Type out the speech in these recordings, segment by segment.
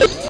Oh!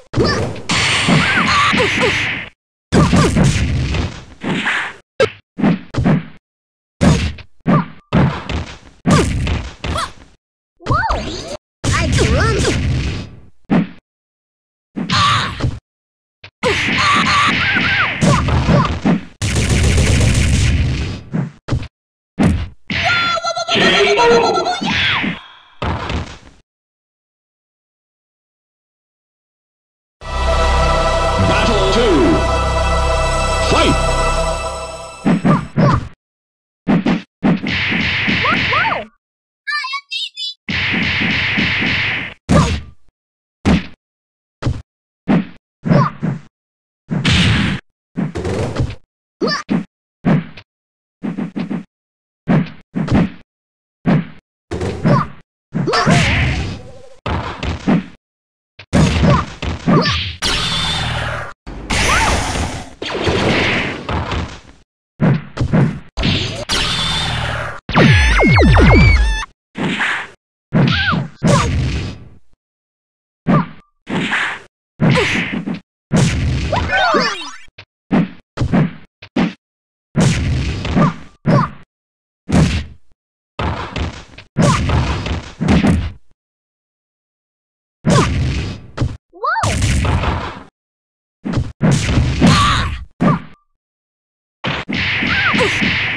Oof! Yeah!